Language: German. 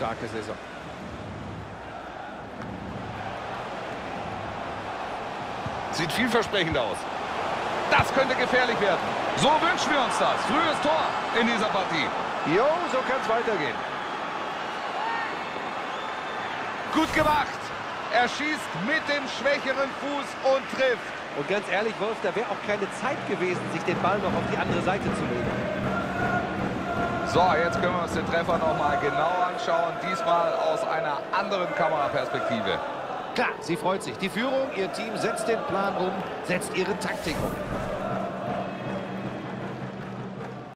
starke Saison. Sieht vielversprechend aus. Das könnte gefährlich werden. So wünschen wir uns das. Frühes Tor in dieser Partie. Jo, so kann es weitergehen. Gut gemacht. Er schießt mit dem schwächeren Fuß und trifft. Und ganz ehrlich, Wolf, da wäre auch keine Zeit gewesen, sich den Ball noch auf die andere Seite zu legen. So, jetzt können wir uns den Treffer noch mal genau anschauen. Diesmal aus einer anderen Kameraperspektive. Klar, sie freut sich. Die Führung, ihr Team setzt den Plan um, setzt ihre Taktik um.